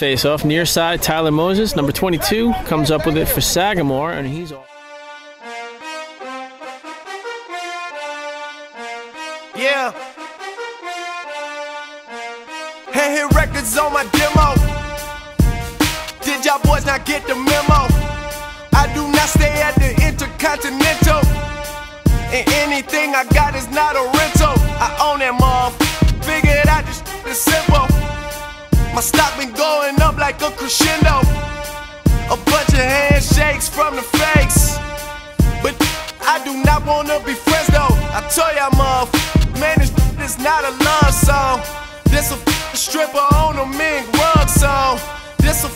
Face off near side, Tyler Moses, number 22, comes up with it for Sagamore, and he's off. Yeah. Hand hit records on my demo. Did y'all boys not get the memo? I do not stay at the Intercontinental. And anything I got is not a rental. I own that motherfucker. Figured out this is simple. My stock been going up like a crescendo. A bunch of handshakes from the fakes. But I do not wanna be friends though. I told y'all, motherfucker, man, this is not a love song. This a stripper on a mink rug song. This a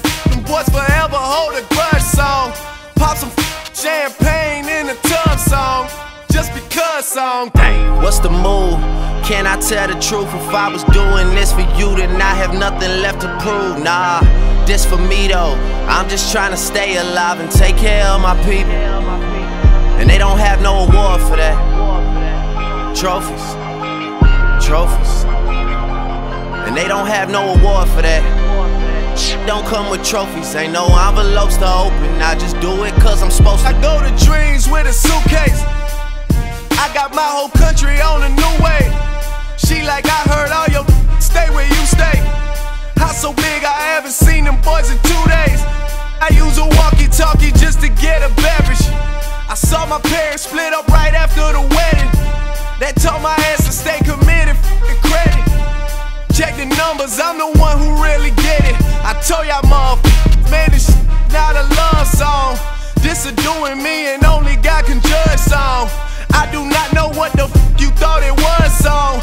boys forever hold a grudge song. Pop some champagne in a tub song. Just because song. Dang. What's the move? Can I tell the truth? If I was doing this for you, then I have nothing left to prove. Nah, this for me though. I'm just trying to stay alive and take care of my people. And they don't have no award for that. Trophies, trophies. And they don't have no award for that. Don't come with trophies, ain't no envelopes to open. I just do it cause I'm supposed to. I go to dreams with a suitcase. I got my whole country on a new way. She like, I heard all your stay where you stay. House so big, I haven't seen them boys in two days. I use a walkie talkie just to get a beverage. I saw my parents split up right after the wedding. That told my ass to stay committed, f***ing credit. Check the numbers, I'm the one who really get it. I told y'all, motherfuckers, man, this not a love song. This a doing me and only God can judge song. I do not know what the f you thought it was song.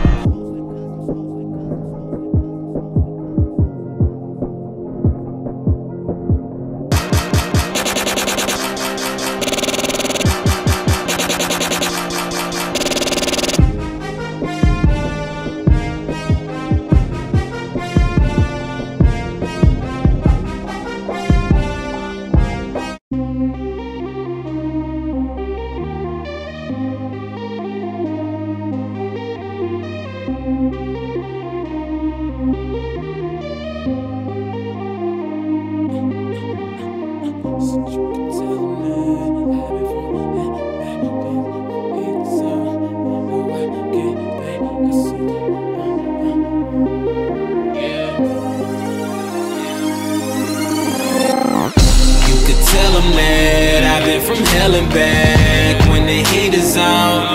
And back. When the heat is on,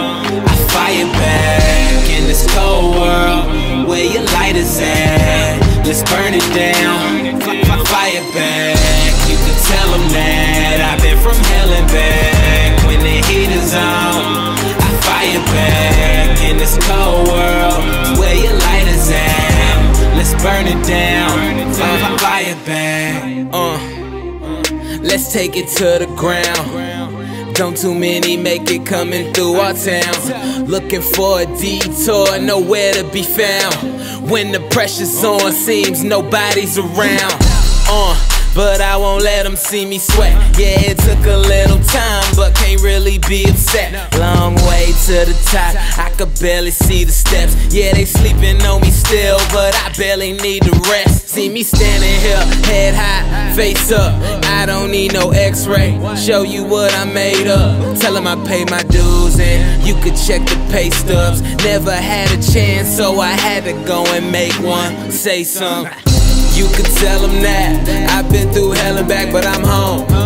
I fire back in this cold world. Where your light is at, let's burn it down. Fire back. You could tell them that I've been from hell and back. When the heat is on, I fire back in this cold world. Where your light is at, let's burn it down. Fire back. Uh. Let's take it to the ground. Don't too many make it coming through our town. Looking for a detour, nowhere to be found. When the pressure's on, seems nobody's around. Uh, but I won't let them see me sweat. Yeah, it took a little time, but can't really be upset. Long way to the top, I could barely see the steps. Yeah, they sleeping on me still, but I barely need the rest. See me standing here, head high, face up. I don't need no x ray. Show you what I made up. Tell them I pay my dues and you could check the pay stubs. Never had a chance, so I had to go and make one. Say something. You could tell them that I've been through hell and back, but I'm home.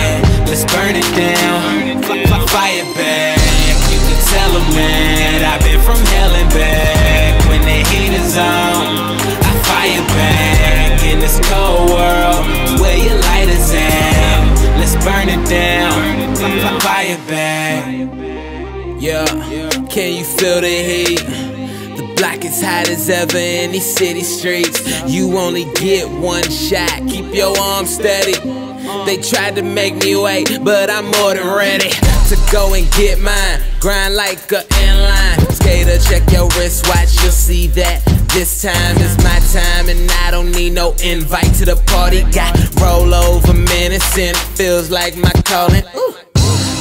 Can you feel the heat? The block is hot as ever in these city streets. You only get one shot, keep your arms steady. They tried to make me wait, but I'm more than ready to go and get mine. Grind like a inline. Skater, check your wristwatch, you'll see that this time is my time, and I don't need no invite to the party. Got roll over menacing, feels like my calling.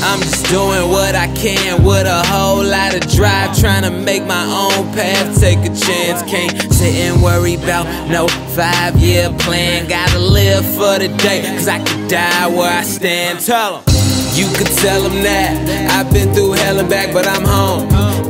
I'm just doing what I can with a whole lot of drive, trying to make my own path, take a chance. Can't sit and worry about no five year plan. Gotta live for the day, cause I could die where I stand. Tell them. You could tell them that I've been through hell and back, but I'm home.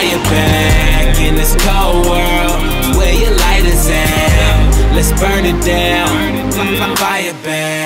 Fire back in this cold world where your light is at. Let's burn it down, fire back.